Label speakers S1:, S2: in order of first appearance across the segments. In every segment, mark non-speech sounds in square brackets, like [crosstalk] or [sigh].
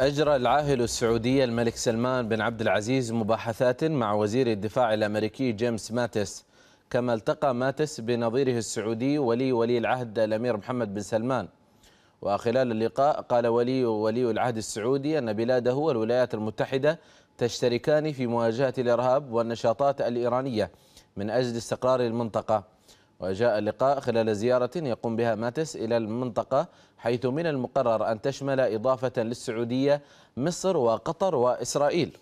S1: أجرى العاهل السعودي الملك سلمان بن عبد العزيز مباحثات مع وزير الدفاع الأمريكي جيمس ماتس. كما التقى ماتس بنظيره السعودي ولي ولي العهد الأمير محمد بن سلمان. وخلال اللقاء قال ولي ولي العهد السعودي أن بلاده والولايات المتحدة تشتركان في مواجهة الإرهاب والنشاطات الإيرانية من أجل استقرار المنطقة. وجاء اللقاء خلال زيارة يقوم بها ماتس إلى المنطقة حيث من المقرر أن تشمل إضافة للسعودية مصر وقطر وإسرائيل.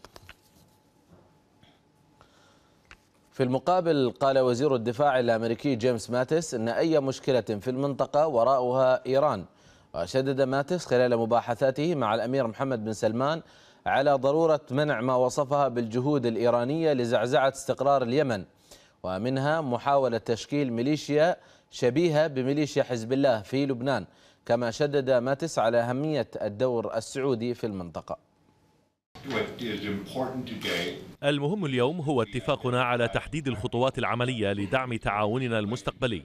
S1: في المقابل قال وزير الدفاع الأمريكي جيمس ماتس أن أي مشكلة في المنطقة وراءها إيران. وشدد ماتس خلال مباحثاته مع الأمير محمد بن سلمان على ضرورة منع ما وصفها بالجهود الإيرانية لزعزعة استقرار اليمن. ومنها محاولة تشكيل ميليشيا شبيهة بميليشيا حزب الله في لبنان كما شدد ماتس على أهمية الدور السعودي في المنطقة.
S2: المهم اليوم هو اتفاقنا على تحديد الخطوات العملية لدعم تعاوننا المستقبلي.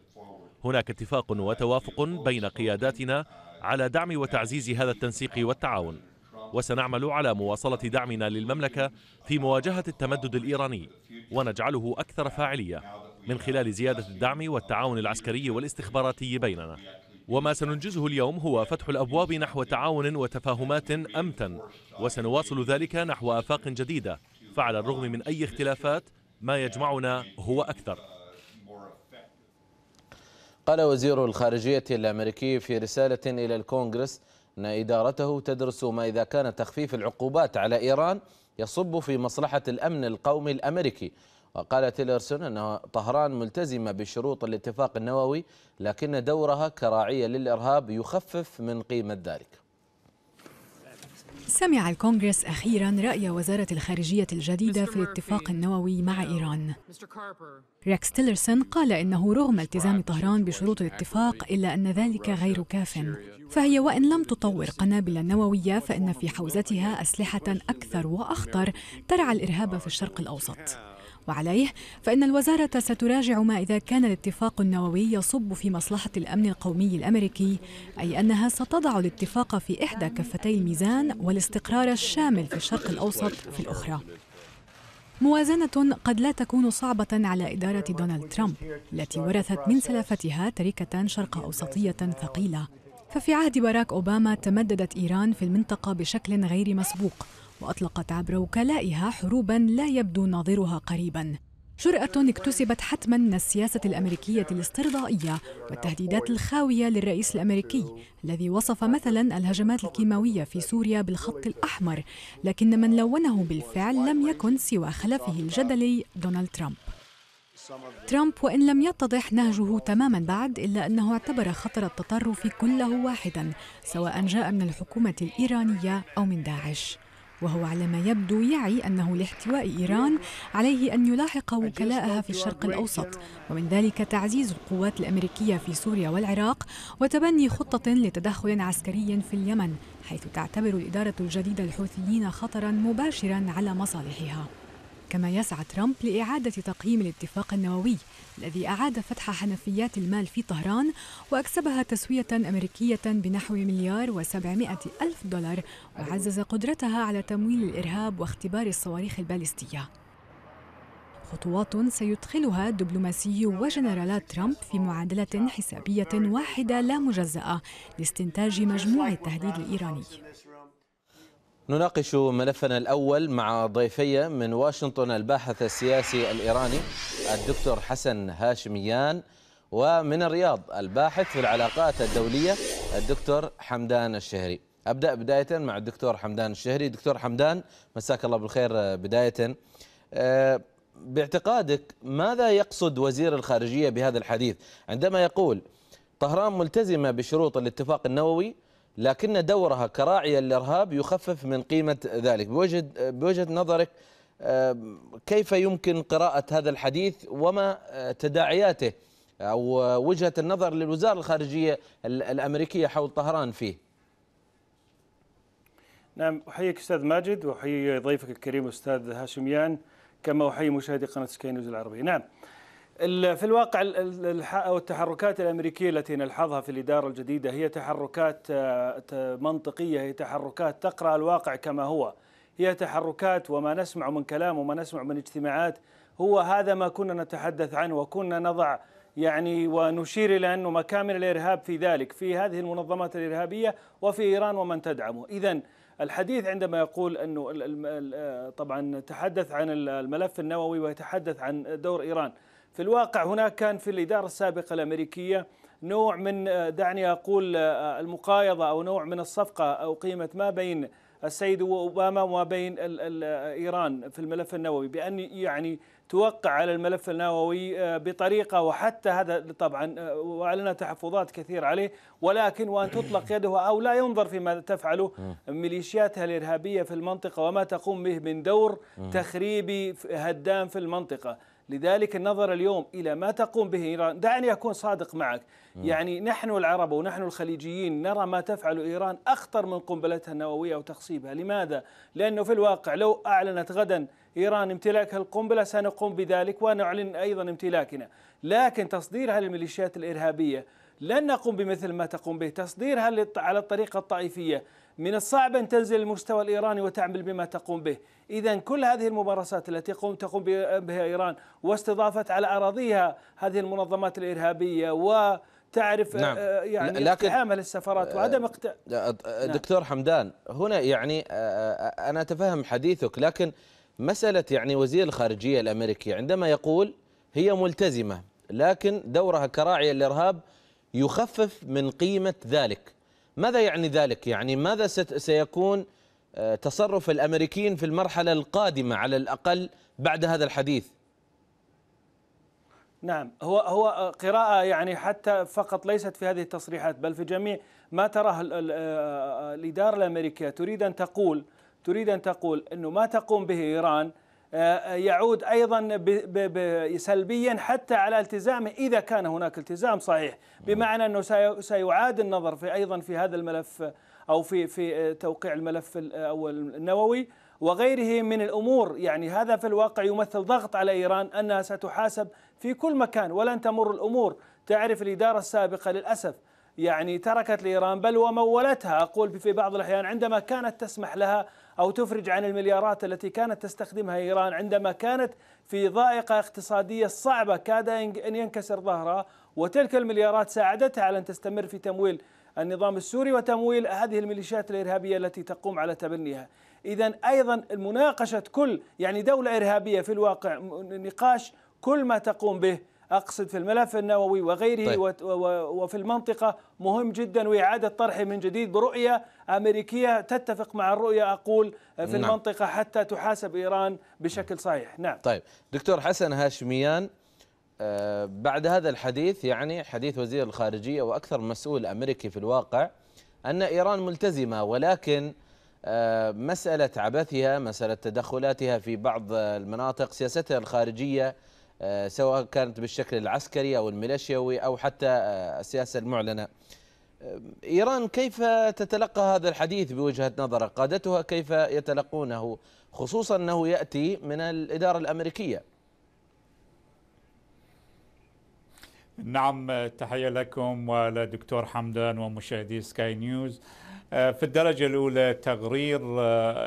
S2: هناك اتفاق وتوافق بين قياداتنا على دعم وتعزيز هذا التنسيق والتعاون. وسنعمل على مواصلة دعمنا للمملكة في مواجهة التمدد الإيراني ونجعله أكثر فاعلية من خلال زيادة الدعم والتعاون العسكري والاستخباراتي بيننا. وما سننجزه اليوم هو فتح الأبواب نحو تعاون وتفاهمات أمتن وسنواصل ذلك نحو آفاق جديدة فعلى الرغم من أي اختلافات ما يجمعنا هو أكثر.
S1: قال وزير الخارجية الأمريكي في رسالة إلى الكونغرس أن إدارته تدرس ما إذا كان تخفيف العقوبات على إيران يصب في مصلحة الأمن القومي الأمريكي. وقال تيلرسون أن طهران ملتزمة بشروط الاتفاق النووي لكن دورها كراعية للإرهاب يخفف من قيمة ذلك.
S3: سمع الكونغرس أخيرا رأي وزارة الخارجية الجديدة في الاتفاق النووي مع إيران. ريكس تيلرسون قال إنه رغم التزام طهران بشروط الاتفاق إلا أن ذلك غير كاف. فهي وإن لم تطور قنابل نووية فإن في حوزتها أسلحة أكثر وأخطر ترعى الإرهاب في الشرق الأوسط. وعليه فإن الوزارة ستراجع ما إذا كان الاتفاق النووي يصب في مصلحة الأمن القومي الأمريكي أي أنها ستضع الاتفاق في إحدى كفتي الميزان والاستقرار الشامل في الشرق الأوسط في الأخرى. موازنة قد لا تكون صعبة على إدارة دونالد ترامب التي ورثت من سلافتها تركة شرق أوسطية ثقيلة. ففي عهد باراك أوباما تمددت إيران في المنطقة بشكل غير مسبوق. وأطلقت عبر وكلائها حروبا لا يبدو ناظرها قريبا. جرأة اكتسبت حتما من السياسة الأمريكية الاسترضائية والتهديدات الخاوية للرئيس الأمريكي الذي وصف مثلا الهجمات الكيماوية في سوريا بالخط الأحمر لكن من لونه بالفعل لم يكن سوى خلفه الجدلي دونالد ترامب. ترامب وإن لم يتضح نهجه تماما بعد إلا أنه اعتبر خطر التطرف كله واحدا سواء جاء من الحكومة الإيرانية أو من داعش. وهو على ما يبدو يعي أنه لاحتواء إيران عليه أن يلاحق وكلاءها في الشرق الأوسط. ومن ذلك تعزيز القوات الأمريكية في سوريا والعراق وتبني خطة لتدخل عسكري في اليمن حيث تعتبر الإدارة الجديدة الحوثيين خطرا مباشرا على مصالحها. كما يسعى ترامب لإعادة تقييم الاتفاق النووي الذي أعاد فتح حنفيات المال في طهران وأكسبها تسوية أمريكية بنحو مليار وسبعمائة ألف دولار وعزز قدرتها على تمويل الإرهاب واختبار الصواريخ البالستية. خطوات سيدخلها دبلوماسي وجنرالات ترامب في معادلة حسابية واحدة لا مجزأة لاستنتاج مجموع التهديد الإيراني.
S1: نناقش ملفنا الأول مع ضيفي من واشنطن الباحث السياسي الإيراني الدكتور حسن هاشميان ومن الرياض الباحث في العلاقات الدولية الدكتور حمدان الشهري. أبدأ بداية مع الدكتور حمدان الشهري. دكتور حمدان مساك الله بالخير بداية. باعتقادك ماذا يقصد وزير الخارجية بهذا الحديث؟ عندما يقول طهران ملتزمة بشروط الاتفاق النووي لكن دورها كراعية للإرهاب يخفف من قيمة ذلك. بوجه, بوجهة نظرك كيف يمكن قراءة هذا الحديث؟ وما تداعياته؟ أو وجهة النظر للوزارة الخارجية الأمريكية حول طهران فيه.
S4: نعم أحييك أستاذ ماجد وأحيي ضيفك الكريم أستاذ هاشميان كما أحيي مشاهدي قناة سكاي نيوز العربية. نعم في الواقع التحركات الأمريكية التي نلحظها في الإدارة الجديدة هي تحركات منطقية هي تحركات تقرأ الواقع كما هو. هي تحركات وما نسمع من كلام وما نسمع من اجتماعات. هو هذا ما كنا نتحدث عنه وكنا نضع يعني ونشير إلى أنه مكامن الإرهاب في ذلك في هذه المنظمات الإرهابية وفي إيران ومن تدعمه. إذا الحديث عندما يقول أنه طبعا تحدث عن الملف النووي ويتحدث عن دور إيران في الواقع هناك كان في الإدارة السابقة الأمريكية نوع من دعني أقول المقايضة أو نوع من الصفقة أو قيمة ما بين السيد أوباما وما بين إيران في الملف النووي بأن يعني توقع على الملف النووي آه، بطريقة وحتى هذا طبعا آه، واعلن تحفظات كثير عليه ولكن وأن تطلق يده أو لا ينظر فيما تفعله ميليشياتها الإرهابية في المنطقة وما تقوم به من دور تخريبي هدام في المنطقة. لذلك النظر اليوم إلى ما تقوم به إيران. دعني أكون صادق معك. يعني نحن العرب ونحن الخليجيين نرى ما تفعل إيران أخطر من قنبلتها النووية وتخصيبها. لماذا؟ لأنه في الواقع لو أعلنت غدا إيران امتلاك القنبلة سنقوم بذلك ونعلن أيضا امتلاكنا. لكن تصديرها للميليشيات الإرهابية لن نقوم بمثل ما تقوم به. تصديرها على الطريقة الطائفية من الصعب أن تنزل المستوى الإيراني وتعمل بما تقوم به إذا كل هذه الممارسات التي قوم تقوم بها إيران واستضافة على أراضيها هذه المنظمات الإرهابية و تعرف نعم. آه، يعني لكن آه، وعدم اقت...
S1: نعم. دكتور حمدان هنا يعني آه، أنا أتفهم حديثك لكن مسألة يعني وزير الخارجية الامريكي عندما يقول هي ملتزمة لكن دورها كراعي الإرهاب يخفف من قيمة ذلك ماذا يعني ذلك؟ يعني ماذا سيكون آه، تصرف الأمريكيين في المرحلة القادمة على الأقل بعد هذا الحديث؟
S4: نعم هو هو قراءة يعني حتى فقط ليست في هذه التصريحات بل في جميع ما تراه آه، الإدارة الأمريكية تريد أن تقول تريد أن تقول أنه ما تقوم به إيران آه، يعود أيضا سلبيا حتى على التزامه إذا كان هناك التزام صحيح. بمعنى أنه سيعاد النظر في أيضا في هذا الملف أو في في توقيع الملف أو النووي وغيره من الأمور. يعني هذا في الواقع يمثل ضغط على إيران أنها ستحاسب في كل مكان ولن تمر الأمور. تعرف الإدارة السابقة للأسف يعني تركت لإيران بل ومولتها. أقول في بعض الأحيان عندما كانت تسمح لها أو تفرج عن المليارات التي كانت تستخدمها إيران عندما كانت في ضائقة اقتصادية صعبة كاد أن ينكسر ظهرها وتلك المليارات ساعدتها على أن تستمر في تمويل النظام السوري وتمويل هذه الميليشيات الإرهابية التي تقوم على تبنيها. اذا أيضا مناقشه كل يعني دولة إرهابية في الواقع نقاش كل ما تقوم به أقصد في الملف النووي وغيره طيب. وفي المنطقة مهم جدا وإعادة طرحه من جديد برؤية أمريكية تتفق مع الرؤية أقول في نعم. المنطقة حتى تحاسب إيران بشكل صحيح نعم
S1: طيب دكتور حسن هاشميان آه، بعد هذا الحديث يعني حديث وزير الخارجية وأكثر مسؤول أمريكي في الواقع أن إيران ملتزمة ولكن آه، مسألة عبثها مسألة تدخلاتها في بعض المناطق سياستها الخارجية سواء كانت بالشكل العسكري أو الميليشياوي أو حتى آه، السياسة المعلنة. آه، إيران كيف تتلقى هذا الحديث بوجهة نظرك؟ قادتها كيف يتلقونه؟ خصوصا أنه يأتي من الإدارة الأمريكية.
S5: نعم تحية لكم ولدكتور حمدان ومشاهدي سكاي نيوز. في الدرجة الأولى تقرير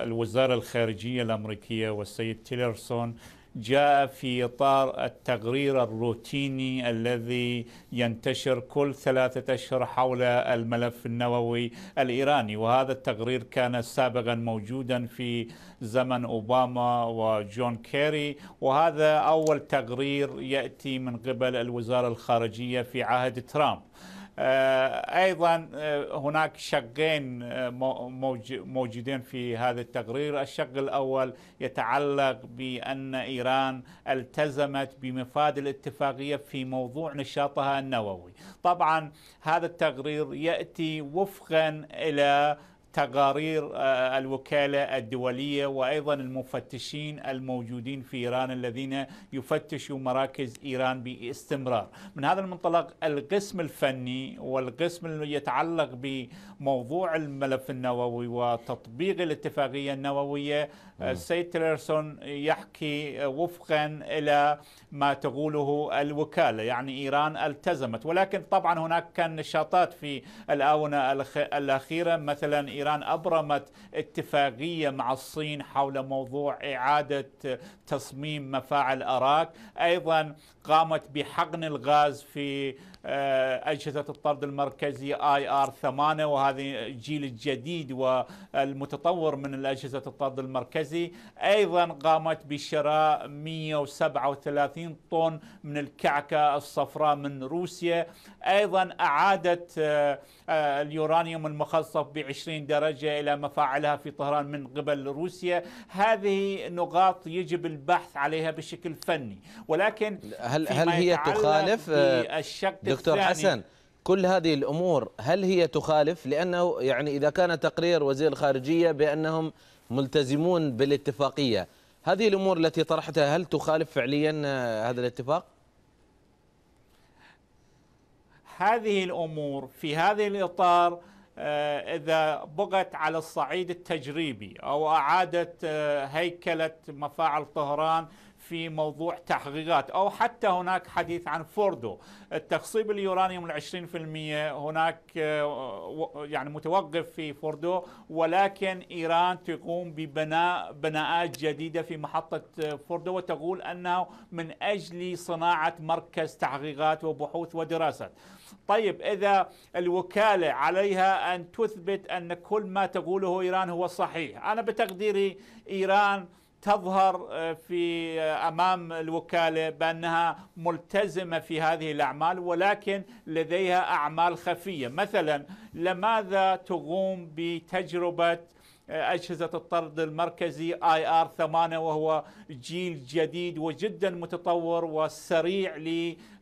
S5: الوزارة الخارجية الأمريكية والسيد تيلرسون جاء في إطار التقرير الروتيني الذي ينتشر كل ثلاثة أشهر حول الملف النووي الإيراني وهذا التقرير كان سابقا موجودا في زمن أوباما وجون كيري وهذا أول تقرير يأتي من قبل الوزارة الخارجية في عهد ترامب. أيضا آه، هناك شقين آه، موجودين في هذا التقرير، الشق الأول يتعلق بأن إيران التزمت بمفاد الاتفاقية في موضوع نشاطها النووي. طبعا هذا التقرير يأتي وفقا إلى تقارير آه، الوكالة الدولية وأيضا المفتشين الموجودين في إيران الذين يفتشوا مراكز إيران باستمرار. من هذا المنطلق القسم الفني والقسم اللي يتعلق بموضوع الملف النووي وتطبيق الاتفاقية النووية السيد تيلرسون يحكي وفقا إلى ما تقوله الوكالة. يعني إيران التزمت ولكن طبعا هناك كان نشاطات في الآونة الأخيرة. مثلا إيران أبرمت اتفاقية مع الصين حول موضوع إعادة تصميم مفاعل أراك. أيضا قامت بحقن الغاز في أجهزة الطرد المركزي آي آر 8 وهذه الجيل الجديد والمتطور من الأجهزة الطرد المركزي. أيضا قامت بشراء 137 طن من الكعكة الصفراء من روسيا. أيضا أعادت آه، آه، اليورانيوم المخصص ب 20 درجة إلى مفاعلها في طهران من قبل روسيا. هذه نقاط يجب البحث عليها بشكل فني. ولكن
S1: هل هل هي تخالف
S5: الشق
S1: دكتور الثاني حسن كل هذه الأمور هل هي تخالف؟ لأنه يعني إذا كان تقرير وزير الخارجية بأنهم ملتزمون بالاتفاقية هذه الأمور التي طرحتها هل تخالف فعليا هذا الاتفاق؟
S5: هذه الأمور في هذا الإطار آه، إذا بغت على الصعيد التجريبي أو اعاده آه، هيكلة مفاعل طهران في موضوع تحقيقات أو حتى هناك حديث عن فوردو. التخصيب اليورانيوم العشرين في المية هناك آه، يعني متوقف في فوردو ولكن إيران تقوم ببناء بناءات جديدة في محطة آه، فوردو وتقول أنه من أجل صناعة مركز تحقيقات وبحوث ودراسات طيب إذا الوكالة عليها أن تثبت أن كل ما تقوله إيران هو صحيح أنا بتقديري إيران تظهر آه، في آه، أمام الوكالة بأنها ملتزمة في هذه الأعمال ولكن لديها أعمال خفية. مثلا لماذا تقوم بتجربة أجهزة الطرد المركزي آي آر 8 وهو جيل جديد وجدا متطور وسريع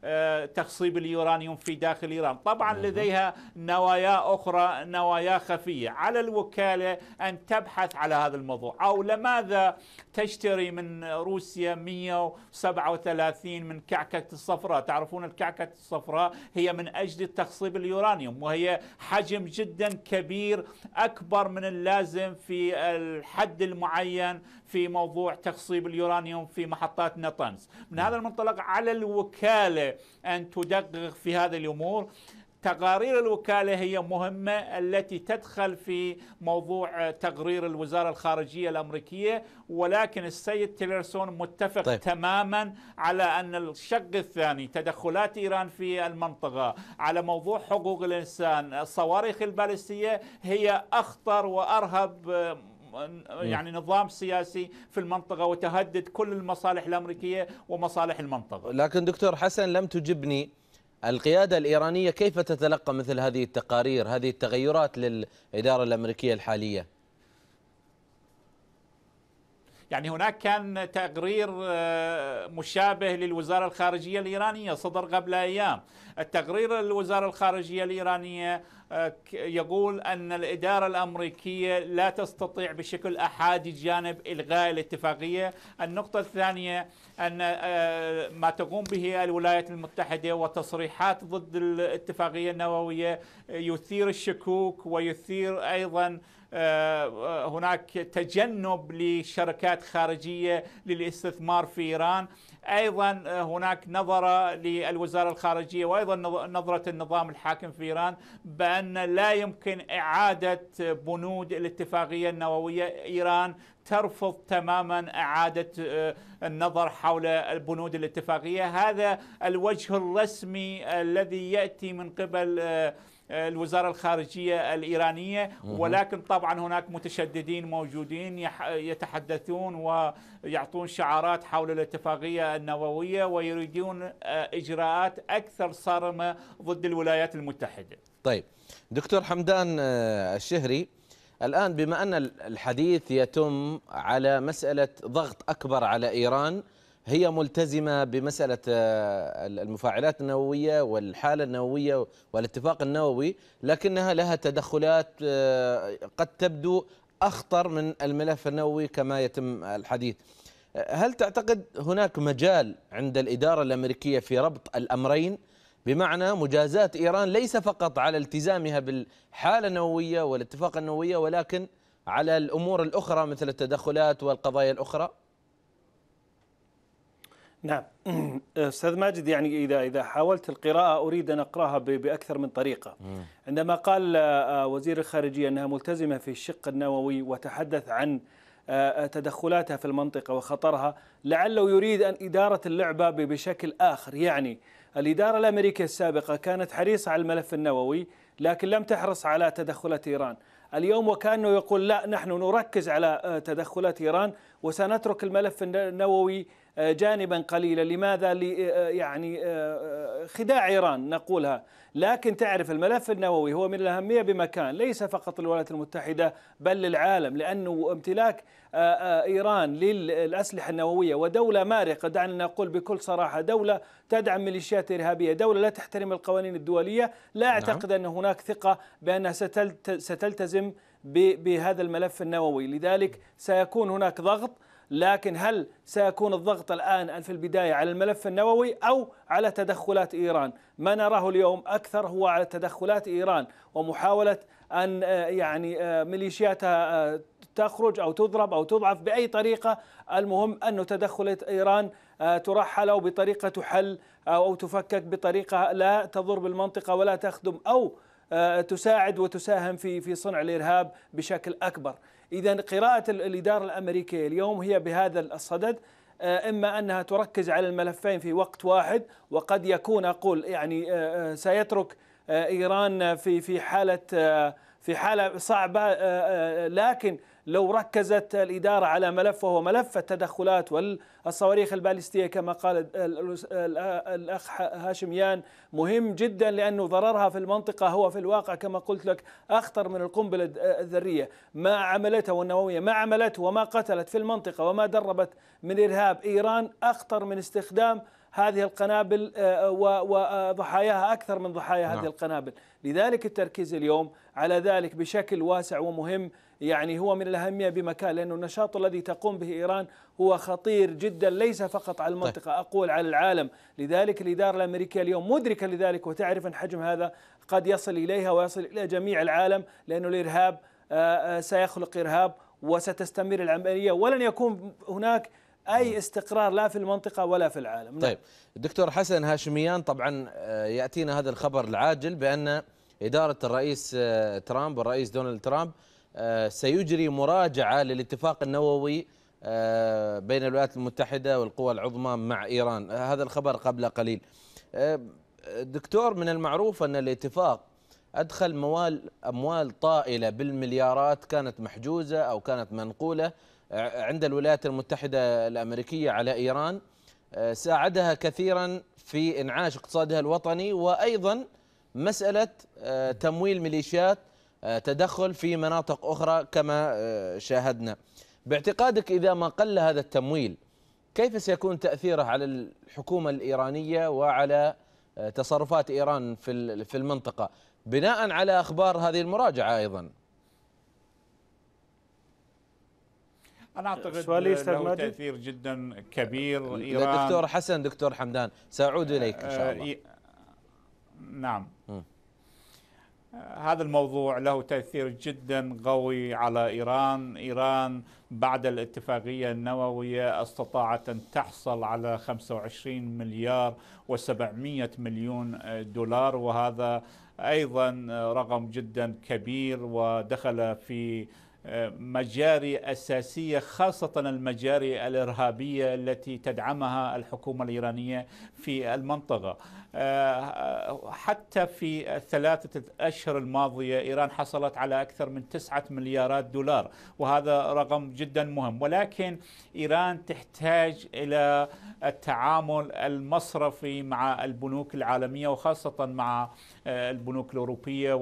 S5: لتخصيب اليورانيوم في داخل إيران. طبعا لديها نوايا أخرى نوايا خفية. على الوكالة أن تبحث على هذا الموضوع. أو لماذا تشتري من روسيا 137 من كعكة الصفراء؟ تعرفون الكعكة الصفراء هي من أجل تخصيب اليورانيوم وهي حجم جدا كبير أكبر من اللازم في الحد المعين في موضوع تخصيب اليورانيوم في محطات نطنز. من هذا المنطلق على الوكالة أن تدقق في هذه الأمور تقارير الوكالة هي مهمة التي تدخل في موضوع تقرير الوزارة الخارجية الأمريكية ولكن السيد تيلرسون متفق طيب. تماما على أن الشق الثاني تدخلات إيران في المنطقة على موضوع حقوق الإنسان الصواريخ البالستية هي أخطر وأرهب يعني نظام سياسي في المنطقة وتهدد كل المصالح الأمريكية ومصالح المنطقة.
S1: لكن دكتور حسن لم تجبني القيادة الإيرانية كيف تتلقى مثل هذه التقارير هذه التغيرات للإدارة الأمريكية الحالية؟
S5: يعني هناك كان تقرير آه، مشابه للوزارة الخارجية الإيرانية صدر قبل أيام. التقرير الوزارة الخارجية الإيرانية آه، يقول أن الإدارة الأمريكية لا تستطيع بشكل أحادي جانب إلغاء الاتفاقية. النقطة الثانية أن آه، ما تقوم به الولايات المتحدة وتصريحات ضد الاتفاقية النووية يثير الشكوك ويثير أيضا هناك تجنب لشركات خارجية للاستثمار في إيران. أيضا هناك نظرة للوزارة الخارجية وأيضا نظرة النظام الحاكم في إيران بأن لا يمكن إعادة بنود الاتفاقية النووية. إيران ترفض تماما إعادة آه، النظر حول البنود الاتفاقية. هذا الوجه الرسمي الذي يأتي من قبل آه، الوزارة الخارجية الإيرانية ولكن طبعا هناك متشددين موجودين يتحدثون ويعطون شعارات حول الاتفاقية النووية ويريدون آه، إجراءات أكثر صارمة ضد الولايات المتحدة.
S1: طيب دكتور حمدان آه، الشهري الآن بما أن الحديث يتم على مسألة ضغط أكبر على إيران هي ملتزمة بمسألة آه، المفاعلات النووية والحالة النووية والاتفاق النووي لكنها لها تدخلات آه، قد تبدو أخطر من الملف النووي كما يتم الحديث. هل تعتقد هناك مجال عند الإدارة الأمريكية في ربط الأمرين؟ بمعنى مجازاة إيران ليس فقط على التزامها بالحالة النووية والاتفاق النووية ولكن على الأمور الأخرى مثل التدخلات والقضايا الأخرى؟
S4: نعم. [clears throat] أستاذ ماجد يعني إذا إذا حاولت القراءة أريد أن أقرأها بأكثر من طريقة. عندما قال آه، وزير الخارجية أنها ملتزمة في الشق النووي وتحدث عن آه، تدخلاتها في المنطقة وخطرها لعله يريد أن إدارة اللعبة بشكل آخر. يعني الإدارة الأمريكية السابقة كانت حريصة على الملف النووي لكن لم تحرص على تدخلات إيران. اليوم وكأنه يقول لا نحن نركز على آه، تدخلات إيران وسنترك الملف النووي آه، جانبا قليلا. لماذا؟ آه، يعني خداع إيران نقولها. لكن تعرف الملف النووي هو من الأهمية بمكان ليس فقط للولايات المتحدة بل للعالم لأنه امتلاك إيران للأسلحة النووية. ودولة مارقة دعنا نقول بكل صراحة دولة تدعم ميليشيات إرهابية، دولة لا تحترم القوانين الدولية، لا نعم. أعتقد نعم. أن هناك ثقة بأنها ستلتزم بهذا الملف النووي، لذلك سيكون هناك ضغط لكن هل سيكون الضغط الآن في البداية على الملف النووي أو على تدخلات إيران؟ ما نراه اليوم أكثر هو على تدخلات إيران ومحاولة أن آه، يعني آه، ميليشياتها آه، تخرج أو تضرب أو تضعف بأي طريقة. المهم أن تدخلات إيران ترحل أو بطريقة تحل أو تفكك بطريقة لا تضر بالمنطقة ولا تخدم أو تساعد وتساهم في في صنع الإرهاب بشكل أكبر، إذا قراءة الإدارة الأمريكية اليوم هي بهذا الصدد إما أنها تركز على الملفين في وقت واحد وقد يكون أقول يعني سيترك إيران في في حالة في حالة صعبة لكن لو ركزت الإدارة على ملف وهو ملف التدخلات والصواريخ البالستية كما قال الأخ هاشميان مهم جدا لأنه ضررها في المنطقة هو في الواقع كما قلت لك أخطر من القنبلة الذرية. ما عملته والنووية ما عملته وما قتلت في المنطقة وما دربت من إرهاب إيران أخطر من استخدام هذه القنابل آه، وضحاياها أكثر من ضحايا هذه نعم. القنابل لذلك التركيز اليوم على ذلك بشكل واسع ومهم يعني هو من الأهمية بمكان لأنه النشاط الذي تقوم به إيران هو خطير جدا ليس فقط على المنطقة طيب. أقول على العالم لذلك الإدارة الأمريكية اليوم مدركة لذلك وتعرف أن حجم هذا قد يصل إليها ويصل إلى جميع العالم لأنه الإرهاب آه، آه، سيخلق إرهاب وستستمر العملية ولن يكون هناك أي استقرار لا في المنطقة ولا في العالم.
S1: طيب الدكتور حسن هاشميان طبعا آه، يأتينا هذا الخبر العاجل بأن إدارة الرئيس ترامب والرئيس دونالد ترامب آه، سيجري مراجعة للاتفاق النووي آه، بين الولايات المتحدة والقوى العظمى مع إيران هذا الخبر قبل قليل آه، دكتور من المعروف أن الاتفاق أدخل موال أموال طائلة بالمليارات كانت محجوزة أو كانت منقولة عند الولايات المتحدة الأمريكية على إيران ساعدها كثيرا في إنعاش اقتصادها الوطني وأيضا مسألة تمويل ميليشيات آه، تدخل في مناطق أخرى كما آه، شاهدنا. باعتقادك إذا ما قل هذا التمويل كيف سيكون تأثيره على الحكومة الإيرانية وعلى آه، تصرفات إيران في المنطقة؟ بناء على أخبار هذه المراجعة أيضا.
S5: أنا أعتقد له تأثير جدا كبير
S1: إيران. دكتور حسن دكتور حمدان سأعود إليك إن شاء الله.
S5: نعم. م. هذا الموضوع له تأثير جدا قوي على إيران. إيران بعد الاتفاقية النووية استطاعت أن تحصل على 25 مليار و700 مليون دولار وهذا أيضا رقم جدا كبير ودخل في مجاري أساسية خاصة المجاري الإرهابية التي تدعمها الحكومة الإيرانية في المنطقة. آه، حتى في الثلاثة أشهر الماضية إيران حصلت على أكثر من تسعة مليارات دولار وهذا رقم جدا مهم. ولكن إيران تحتاج إلى التعامل المصرفي مع البنوك العالمية وخاصة مع آه، البنوك الأوروبية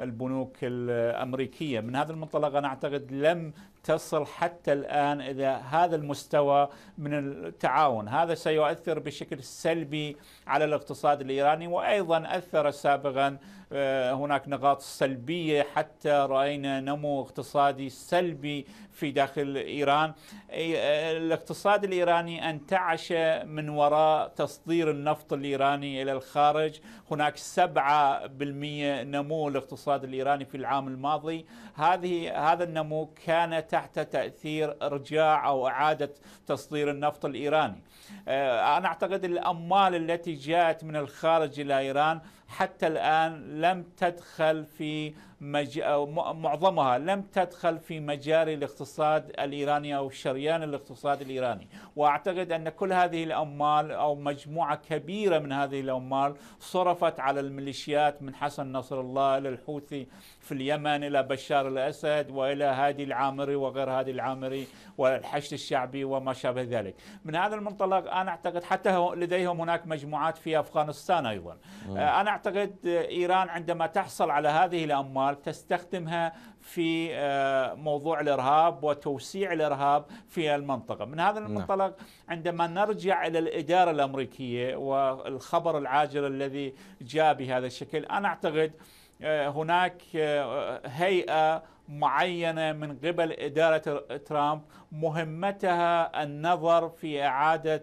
S5: والبنوك الأمريكية. من هذا المنطلق أنا أعتقد لم تصل حتى الآن إلى هذا المستوى من التعاون. هذا سيؤثر بشكل سلبي على الاقتصاد الإيراني وأيضا أثر سابقا هناك نقاط سلبية حتى رأينا نمو اقتصادي سلبي في داخل إيران. آه، الاقتصاد الإيراني أنتعش من وراء تصدير النفط الإيراني إلى الخارج. هناك 7% نمو الاقتصاد الإيراني في العام الماضي. هذه هذا النمو كان تحت تأثير إرجاع أو إعادة تصدير النفط الإيراني. آه، أنا أعتقد الأموال التي جاءت من الخارج إلى إيران حتى الآن لم تدخل في. معظمها لم تدخل في مجاري الاقتصاد الإيراني أو شريان الاقتصاد الإيراني. وأعتقد أن كل هذه الأموال أو مجموعة كبيرة من هذه الأموال صرفت على الميليشيات من حسن نصر الله إلى الحوثي في اليمن إلى بشار الأسد وإلى هادي العامري وغير هادي العامري والحشد الشعبي وما شابه ذلك. من هذا المنطلق أنا أعتقد حتى لديهم هناك مجموعات في أفغانستان أيضا. أنا أعتقد إيران عندما تحصل على هذه الأموال تستخدمها في آه، موضوع الإرهاب وتوسيع الإرهاب في المنطقة، من هذا نعم. المنطلق عندما نرجع إلى الإدارة الأمريكية والخبر العاجل الذي جاء بهذا الشكل، أنا أعتقد آه، هناك آه، هيئة معينة من قبل إدارة ترامب مهمتها النظر في إعادة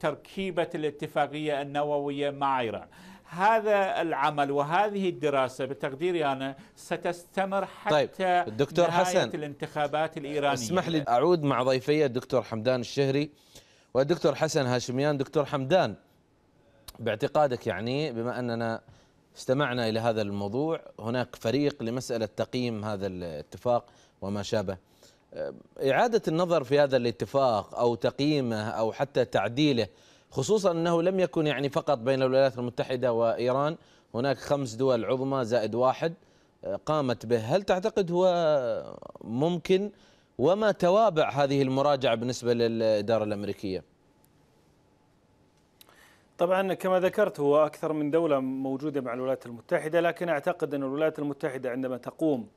S5: تركيبة الاتفاقية النووية مع إيران. هذا العمل وهذه الدراسة بتقديري أنا ستستمر حتى طيب. الدكتور نهاية حسن الانتخابات الإيرانية
S1: اسمح لي أعود مع ضيفي الدكتور حمدان الشهري والدكتور حسن هاشميان دكتور حمدان باعتقادك يعني بما أننا استمعنا إلى هذا الموضوع هناك فريق لمسألة تقييم هذا الاتفاق وما شابه إعادة النظر في هذا الاتفاق أو تقييمه أو حتى تعديله خصوصا أنه لم يكن يعني فقط بين الولايات المتحدة وإيران هناك خمس دول عظمى زائد واحد آه، قامت به. هل تعتقد هو ممكن؟ وما توابع هذه المراجعة بالنسبة للإدارة الأمريكية؟
S4: طبعا كما ذكرت هو أكثر من دولة موجودة مع الولايات المتحدة لكن أعتقد أن الولايات المتحدة عندما تقوم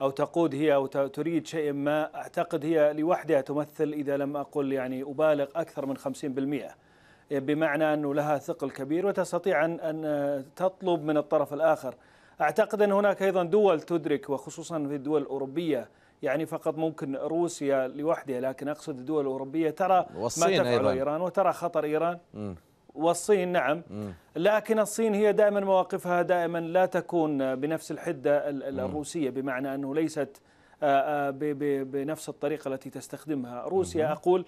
S4: أو تقود هي أو تريد شيء ما أعتقد هي لوحدها تمثل إذا لم أقل يعني أبالغ أكثر من 50% بمعنى أنه لها ثقل كبير وتستطيع أن تطلب من الطرف الآخر. أعتقد أن هناك أيضا دول تدرك وخصوصا في الدول الأوروبية يعني فقط ممكن روسيا لوحدها لكن أقصد الدول الأوروبية. ترى ما تفعل أيضا. إيران وترى خطر إيران. م. والصين نعم. م. لكن الصين هي دائما مواقفها دائما لا تكون بنفس الحدة الروسية بمعنى أنه ليست بنفس الطريقة التي تستخدمها. روسيا أقول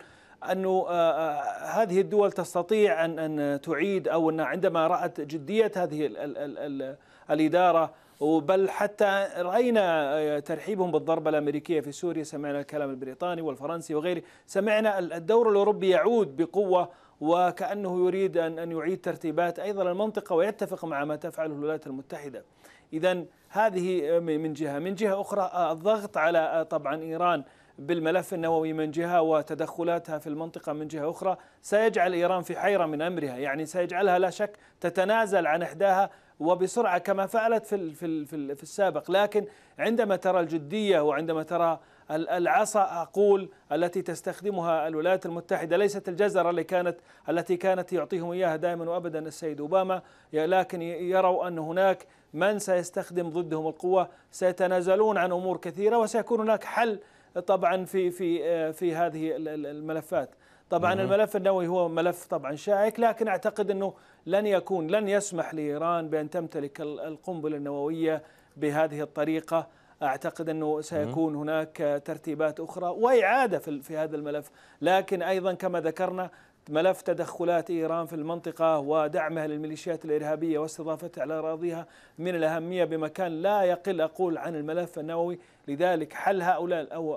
S4: أنه آه، آه، هذه الدول تستطيع أن أن تعيد أو أن عندما رأت جدية هذه ال ال ال ال الإدارة بل حتى رأينا آه، ترحيبهم بالضربة الأمريكية في سوريا سمعنا الكلام البريطاني والفرنسي وغيره سمعنا الدور الأوروبي يعود بقوة وكأنه يريد أن أن يعيد ترتيبات أيضا المنطقة ويتفق مع ما تفعله الولايات المتحدة. إذا هذه من جهة. من جهة أخرى الضغط على طبعا إيران بالملف النووي من جهة وتدخلاتها في المنطقة من جهة أخرى سيجعل إيران في حيرة من أمرها يعني سيجعلها لا شك تتنازل عن إحداها وبسرعة كما فعلت في, في, في, السابق. لكن عندما ترى الجدية وعندما ترى العصا أقول التي تستخدمها الولايات المتحدة ليست الجزرة اللي كانت التي كانت يعطيهم إياها دائما وأبدا السيد أوباما لكن يروا أن هناك من سيستخدم ضدهم القوة سيتنازلون عن أمور كثيرة وسيكون هناك حل طبعا في في آه، في هذه الملفات. طبعا الملف النووي هو ملف طبعا شائك لكن أعتقد إنه لن يكون لن يسمح لإيران بأن تمتلك القنبلة النووية بهذه الطريقة. أعتقد إنه سيكون هناك ترتيبات أخرى وإعادة في هذا الملف. لكن أيضا كما ذكرنا ملف تدخلات إيران في المنطقة ودعمها للميليشيات الإرهابية واستضافتها على أراضيها من الأهمية بمكان لا يقل أقول عن الملف النووي. لذلك حل هؤلاء أو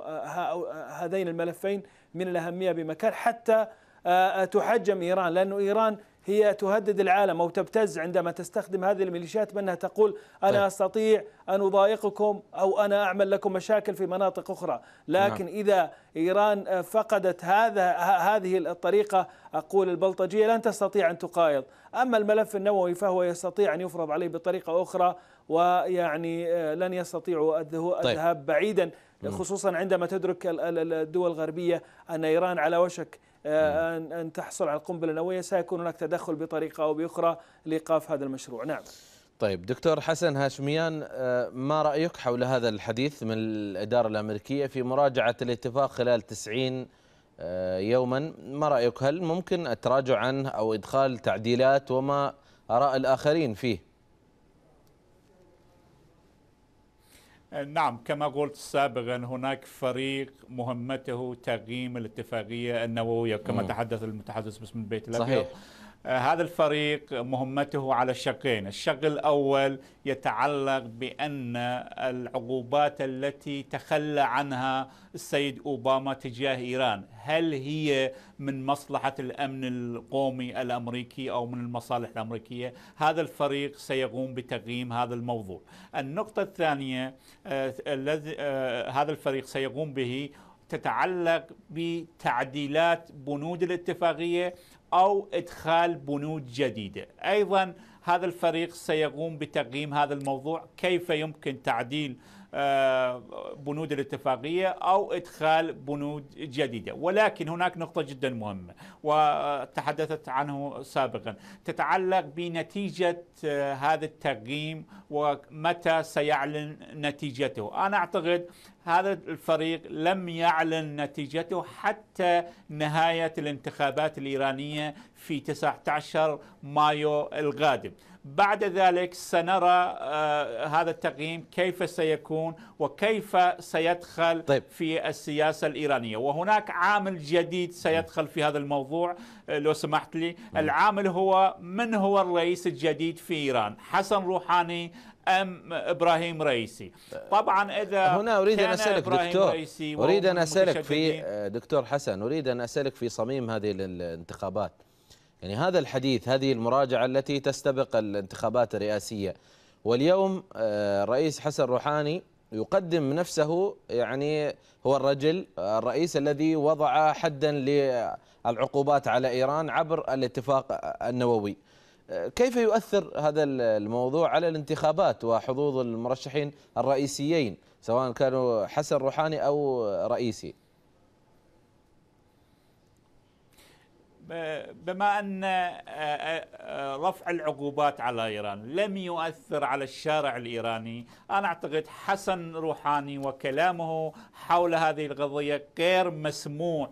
S4: هذين الملفين من الأهمية بمكان حتى آه، تحجم إيران لأنه إيران هي تهدد العالم أو تبتز عندما تستخدم هذه الميليشيات بأنها تقول أنا طيب. أستطيع أن أضايقكم أو أنا أعمل لكم مشاكل في مناطق أخرى لكن نعم. إذا إيران فقدت هذا هذه الطريقة أقول البلطجية لن تستطيع أن تقايض أما الملف النووي فهو يستطيع أن يفرض عليه بطريقة أخرى ويعني آه، لن يستطيعوا طيب. الذهاب طيب. بعيدا خصوصا عندما تدرك الدول الغربية أن إيران على وشك آه، أن تحصل على القنبلة النووية. سيكون هناك تدخل بطريقة أو بأخرى لإيقاف هذا المشروع. نعم.
S1: طيب دكتور حسن هاشميان آه، ما رأيك حول هذا الحديث من الإدارة الأمريكية في مراجعة الاتفاق خلال 90 يوما؟ ما رأيك؟ هل ممكن التراجع عنه أو إدخال تعديلات وما آراء الآخرين فيه؟
S5: نعم كما قلت سابقا هناك فريق مهمته تقييم الاتفاقية النووية كما تحدث المتحدث باسم البيت الأبيض. صحيح. هذا الفريق مهمته على شقين الشق الأول يتعلق بأن العقوبات التي تخلى عنها السيد أوباما تجاه إيران هل هي من مصلحة الأمن القومي الأمريكي أو من المصالح الأمريكية؟ هذا الفريق سيقوم بتقييم هذا الموضوع. النقطة الثانية آه، الذي آه، هذا الفريق سيقوم به تتعلق بتعديلات بنود الاتفاقية أو إدخال بنود جديدة. أيضا هذا الفريق سيقوم بتقييم هذا الموضوع. كيف يمكن تعديل بنود الاتفاقية أو إدخال بنود جديدة. ولكن هناك نقطة جدا مهمة وتحدثت عنه سابقا. تتعلق بنتيجة آه، هذا التقييم ومتى سيعلن نتيجته. أنا أعتقد هذا الفريق لم يعلن نتيجته حتى نهاية الانتخابات الإيرانية في 19 مايو القادم بعد ذلك سنرى آه هذا التقييم كيف سيكون وكيف سيدخل طيب. في السياسة الإيرانية. وهناك عامل جديد سيدخل في هذا الموضوع آه لو سمحت لي. العامل هو من هو الرئيس الجديد في إيران؟ حسن روحاني أم إبراهيم رئيسي؟ طبعا إذا
S1: هنا أريد أن أسألك دكتور أريد أن أسألك في آه، دكتور حسن أريد أن أسألك في صميم هذه الانتخابات. يعني هذا الحديث هذه المراجعة التي تستبق الانتخابات الرئاسية. واليوم الرئيس آه، حسن روحاني يقدم نفسه يعني هو الرجل الرئيس الذي وضع حدا للعقوبات على إيران عبر الاتفاق النووي. آه، كيف يؤثر هذا الموضوع على الانتخابات وحظوظ المرشحين الرئيسيين سواء كانوا حسن روحاني أو رئيسي؟
S5: بما أن آه، آه، آه، رفع العقوبات على إيران لم يؤثر على الشارع الإيراني، أنا أعتقد حسن روحاني وكلامه حول هذه القضية غير مسموع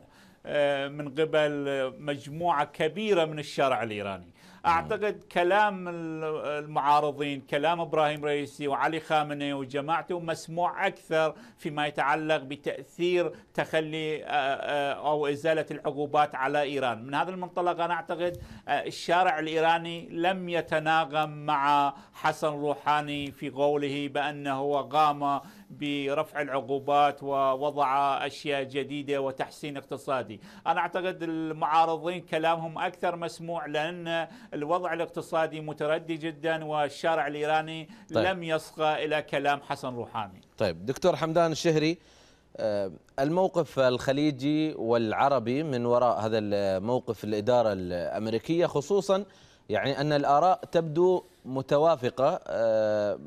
S5: من قبل مجموعة كبيرة من الشارع الإيراني. أعتقد كلام المعارضين كلام إبراهيم رئيسي وعلي خامنئي وجماعته مسموع أكثر فيما يتعلق بتأثير تخلي آه، آه، أو إزالة العقوبات على إيران. من هذا المنطلق أنا أعتقد آه، الشارع الإيراني لم يتناغم مع حسن روحاني في قوله بأنه قام برفع العقوبات ووضع أشياء جديدة وتحسين اقتصادي أنا أعتقد المعارضين كلامهم أكثر مسموع لأن الوضع الاقتصادي متردي جدا والشارع الإيراني طيب. لم يصغى إلى كلام حسن روحاني
S1: طيب دكتور حمدان الشهري آه، الموقف الخليجي والعربي من وراء هذا الموقف الإدارة الأمريكية خصوصا يعني أن الآراء تبدو متوافقة آه،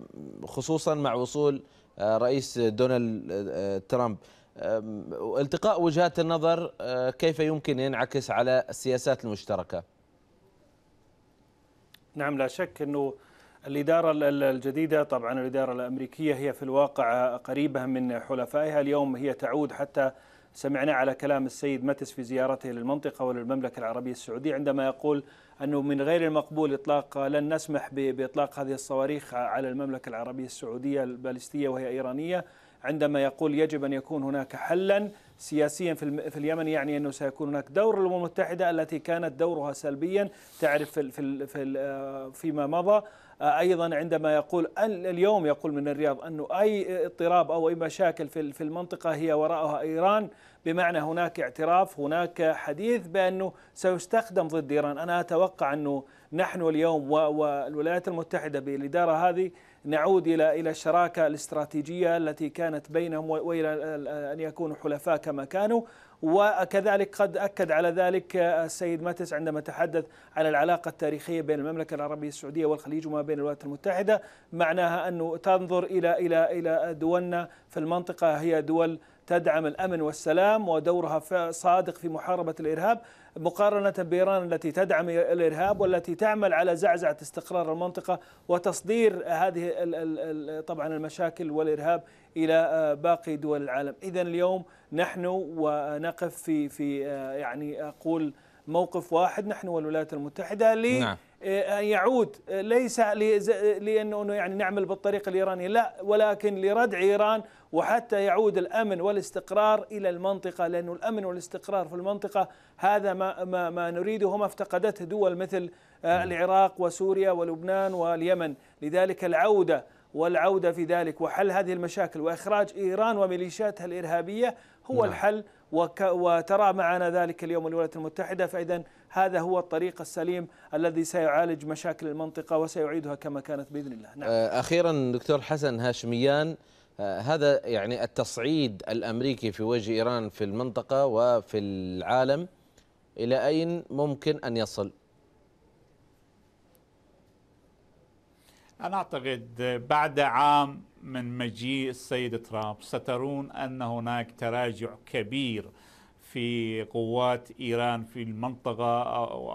S1: خصوصا مع وصول رئيس دونالد ترامب. التقاء وجهات النظر كيف يمكن ينعكس على السياسات المشتركة؟
S4: نعم لا شك أنه الإدارة الجديدة طبعا الإدارة الأمريكية هي في الواقع قريبة من حلفائها. اليوم هي تعود حتى سمعنا على كلام السيد متس في زيارته للمنطقة وللمملكة العربية السعودية عندما يقول أنه من غير المقبول إطلاق لن نسمح بإطلاق هذه الصواريخ على المملكة العربية السعودية البالستية وهي إيرانية. عندما يقول يجب أن يكون هناك حلا سياسيا في اليمن يعني أنه سيكون هناك دور الامم المتحدة التي كانت دورها سلبيا. تعرف في آه، فيما مضى أيضا عندما يقول اليوم يقول من الرياض أنه أي اضطراب أو أي مشاكل في المنطقة هي وراءها إيران بمعنى هناك اعتراف هناك حديث بأنه سيستخدم ضد إيران. أنا أتوقع أنه نحن اليوم والولايات المتحدة بالإدارة هذه نعود إلى إلى الشراكة الاستراتيجية التي كانت بينهم وإلى أن يكونوا حلفاء كما كانوا. وكذلك قد أكد على ذلك السيد ماتس عندما تحدث عن العلاقة التاريخية بين المملكة العربية السعودية والخليج وما بين الولايات المتحدة. معناها أنه تنظر إلى إلى إلى دولنا في المنطقة هي دول تدعم الأمن والسلام ودورها صادق في محاربة الإرهاب. مقارنة بإيران التي تدعم الإرهاب والتي تعمل على زعزعة استقرار المنطقة وتصدير هذه طبعا المشاكل والإرهاب إلى باقي دول العالم، اذا اليوم نحن ونقف في في يعني أقول موقف واحد نحن والولايات المتحدة نعم. أن يعود. ليس لأنه يعني نعمل بالطريقة الإيرانية لا ولكن لردع إيران وحتى يعود الأمن والاستقرار إلى المنطقة لأنه الأمن والاستقرار في المنطقة هذا ما, ما, ما نريده وما افتقدته دول مثل العراق وسوريا ولبنان واليمن. لذلك العودة والعودة في ذلك. وحل هذه المشاكل وإخراج إيران وميليشياتها الإرهابية هو نعم. الحل. وترى معنا ذلك اليوم الولايات المتحدة فإذا هذا هو الطريق السليم الذي سيعالج مشاكل المنطقة وسيعيدها كما كانت بإذن الله
S1: نعم. آه، أخيرا دكتور حسن هاشميان آه، هذا يعني التصعيد الأمريكي في وجه إيران في المنطقة وفي العالم إلى أين ممكن أن يصل
S5: أنا أعتقد بعد عام من مجيء السيد ترامب سترون أن هناك تراجع كبير في قوات إيران في المنطقة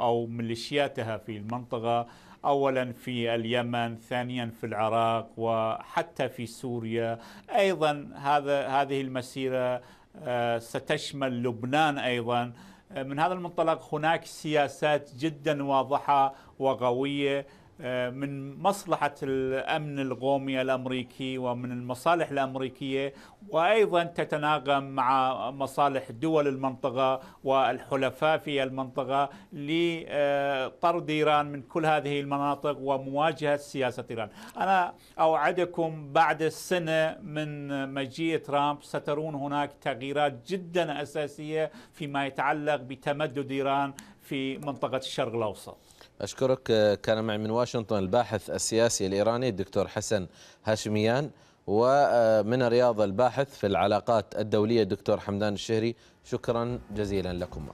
S5: أو ميليشياتها في المنطقة اولا في اليمن ثانيا في العراق وحتى في سوريا. أيضا هذا هذه المسيرة آه، ستشمل لبنان أيضا. آه، من هذا المنطلق هناك سياسات جدا واضحة وقوية. من مصلحة الأمن القومي الأمريكي ومن المصالح الأمريكية وأيضا تتناغم مع مصالح دول المنطقة والحلفاء في المنطقة لطرد إيران من كل هذه المناطق ومواجهة سياسة إيران. أنا أوعدكم بعد السنة من مجيء ترامب سترون هناك تغييرات جدا أساسية فيما يتعلق بتمدد إيران في منطقة الشرق الأوسط.
S1: أشكرك كان معي من واشنطن الباحث السياسي الإيراني الدكتور حسن هاشميان ومن الرياض الباحث في العلاقات الدولية الدكتور حمدان الشهري شكرا جزيلا لكم.